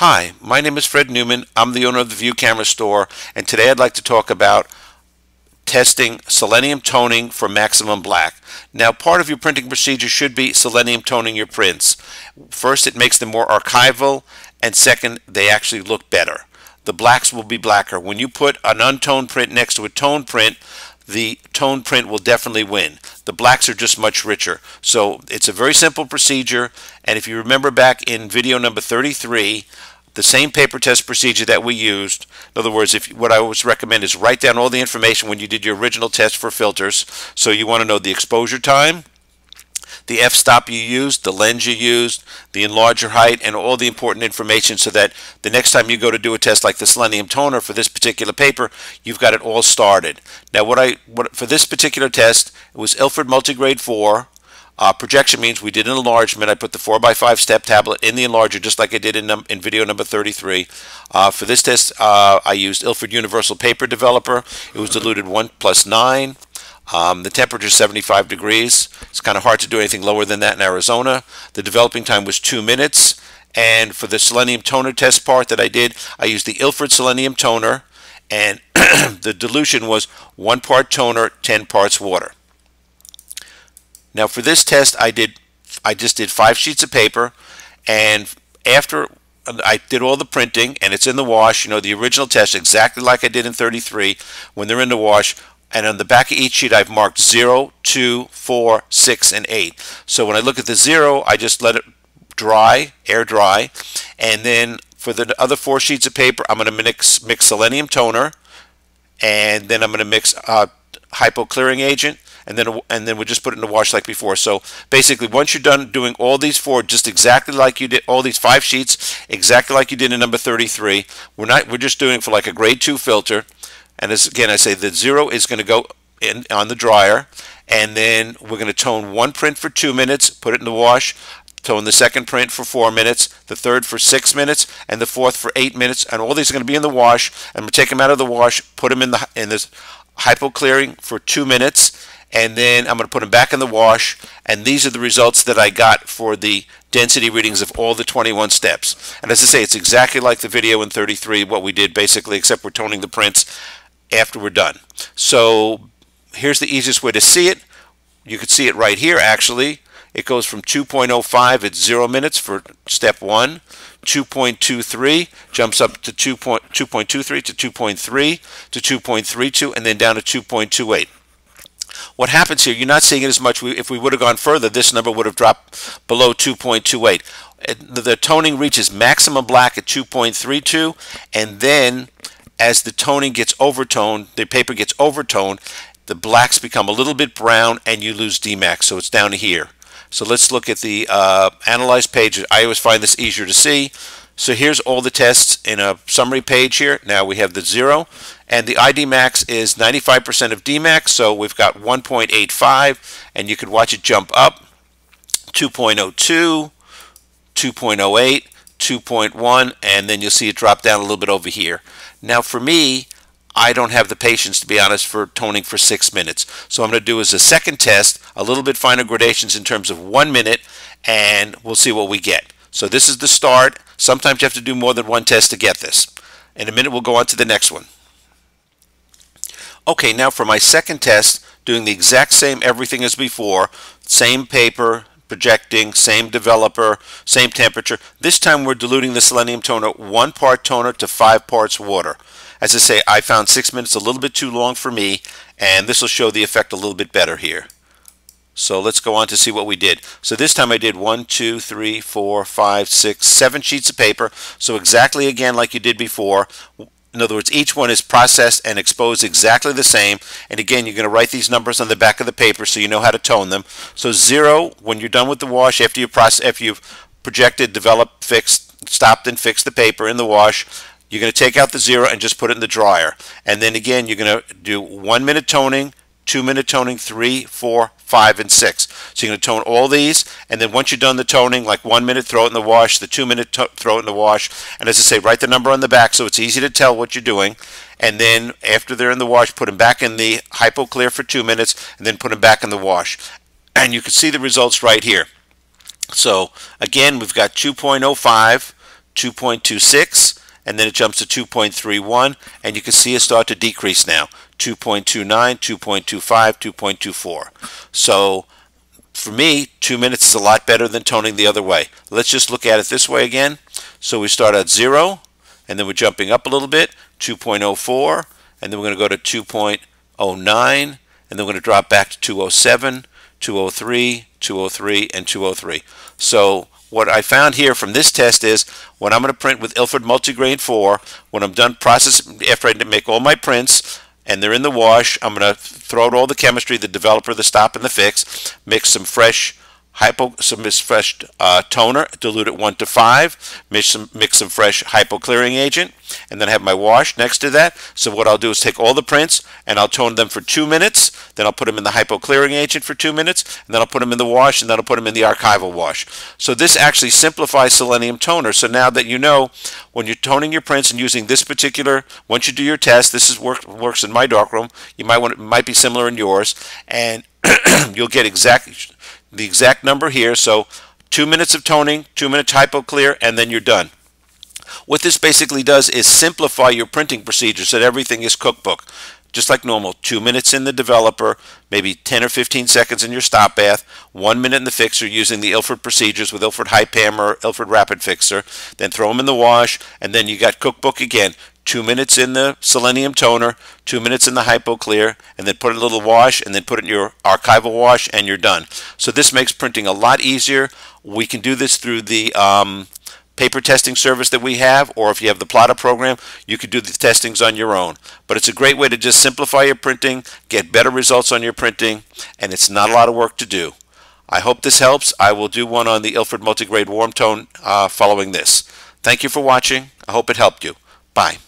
Hi, my name is Fred Newman. I'm the owner of the View Camera Store, and today I'd like to talk about testing selenium toning for maximum black. Now, part of your printing procedure should be selenium toning your prints. First, it makes them more archival, and second, they actually look better. The blacks will be blacker. When you put an untoned print next to a toned print, the tone print will definitely win. The blacks are just much richer. So it's a very simple procedure. And if you remember back in video number 33, the same paper test procedure that we used. In other words, if what I always recommend is write down all the information when you did your original test for filters. So you want to know the exposure time, the f-stop you used, the lens you used, the enlarger height, and all the important information so that the next time you go to do a test like the selenium toner for this particular paper, you've got it all started. Now what I what for this particular test, it was Ilford Multigrade 4. Uh, projection means we did an enlargement. I put the 4x5 step tablet in the enlarger just like I did in, in video number 33. Uh, for this test, uh, I used Ilford Universal Paper Developer. It was diluted 1 plus 9. Um, the temperature is 75 degrees. It's kind of hard to do anything lower than that in Arizona. The developing time was two minutes. And for the selenium toner test part that I did, I used the Ilford selenium toner, and the dilution was one part toner, 10 parts water. Now for this test, I did, I just did five sheets of paper, and after I did all the printing, and it's in the wash, you know, the original test, exactly like I did in 33, when they're in the wash, and on the back of each sheet I've marked 0, 2, 4, 6, and 8. So when I look at the 0, I just let it dry, air dry, and then for the other four sheets of paper I'm going to mix, mix selenium toner, and then I'm going to mix uh, hypo clearing agent, and then and then we'll just put it in the wash like before. So basically, once you're done doing all these four, just exactly like you did, all these five sheets, exactly like you did in number 33, we're not we're just doing it for like a grade two filter. And this, again, I say the zero is going to go in on the dryer. And then we're going to tone one print for two minutes, put it in the wash, tone the second print for four minutes, the third for six minutes, and the fourth for eight minutes. And all these are going to be in the wash. And we'll take them out of the wash, put them in the in this hypo clearing for two minutes, and then I'm going to put them back in the wash. And these are the results that I got for the density readings of all the 21 steps. And as I say, it's exactly like the video in 33, what we did basically, except we're toning the prints after we're done. So here's the easiest way to see it. You can see it right here actually. It goes from 2.05 at 0 minutes for step 1. 2.23 jumps up to 2.23 to 2.3 to 2.32 and then down to 2.28. What happens here, you're not seeing it as much. If we would have gone further, this number would have dropped below 2.28. The toning reaches maximum black at 2.32 and then as the toning gets overtoned, the paper gets overtoned, the blacks become a little bit brown and you lose Dmax. So it's down here. So let's look at the uh, analyze page. I always find this easier to see. So here's all the tests in a summary page here. Now we have the zero and the ID max is 95% of Dmax. So we've got 1.85 and you can watch it jump up 2.02, 2.08, 2.1 and then you'll see it drop down a little bit over here. Now for me, I don't have the patience to be honest for toning for six minutes. So I'm going to do is a second test, a little bit finer gradations in terms of one minute, and we'll see what we get. So this is the start. Sometimes you have to do more than one test to get this. In a minute we'll go on to the next one. Okay, now for my second test, doing the exact same everything as before, same paper, projecting, same developer, same temperature. This time we're diluting the selenium toner one part toner to five parts water. As I say, I found six minutes a little bit too long for me, and this will show the effect a little bit better here. So let's go on to see what we did. So this time I did one, two, three, four, five, six, seven sheets of paper. So exactly again like you did before. In other words, each one is processed and exposed exactly the same. And again, you're going to write these numbers on the back of the paper so you know how to tone them. So zero, when you're done with the wash, after you process, after you've projected, developed, fixed, stopped and fixed the paper in the wash, you're going to take out the zero and just put it in the dryer. And then again, you're going to do one minute toning, two minute toning, three, four, five, and six. So you're going to tone all these, and then once you're done the toning, like one minute, throw it in the wash, the two minute, throw it in the wash, and as I say, write the number on the back so it's easy to tell what you're doing. And then after they're in the wash, put them back in the hypo clear for two minutes, and then put them back in the wash. And you can see the results right here. So again, we've got 2.05, 2.26, and then it jumps to 2.31, and you can see it start to decrease now. 2.29, 2.25, 2.24. So for me, two minutes is a lot better than toning the other way. Let's just look at it this way again. So we start at zero, and then we're jumping up a little bit, 2.04, and then we're going to go to 2.09, and then we're going to drop back to 207, 203, 203, and 203. So what I found here from this test is when I'm going to print with Ilford Multigrade 4, when I'm done processing, after I make all my prints, and they're in the wash, I'm going to throw out all the chemistry, the developer, the stop, and the fix, mix some fresh hypo, some fresh uh, toner, dilute it 1 to 5, mix some, mix some fresh hypo clearing agent, and then I have my wash next to that. So what I'll do is take all the prints and I'll tone them for two minutes, then I'll put them in the hypo clearing agent for two minutes, and then I'll put them in the wash, and then I'll put them in the archival wash. So this actually simplifies selenium toner. So now that you know when you're toning your prints and using this particular, once you do your test, this is work, works in my darkroom. You might want it might be similar in yours, and you'll get exactly the exact number here. So two minutes of toning, two minutes hypo clear, and then you're done. What this basically does is simplify your printing procedure so that everything is cookbook. Just like normal, two minutes in the developer, maybe 10 or 15 seconds in your stop bath, one minute in the fixer using the Ilford procedures with Ilford Hypam, Ilford Rapid Fixer, then throw them in the wash, and then you got cookbook again two minutes in the selenium toner, two minutes in the hypo clear, and then put a little wash, and then put it in your archival wash, and you're done. So this makes printing a lot easier. We can do this through the um, paper testing service that we have, or if you have the Plotter program, you can do the testings on your own. But it's a great way to just simplify your printing, get better results on your printing, and it's not a lot of work to do. I hope this helps. I will do one on the Ilford Multigrade Warm Tone uh, following this. Thank you for watching. I hope it helped you. Bye.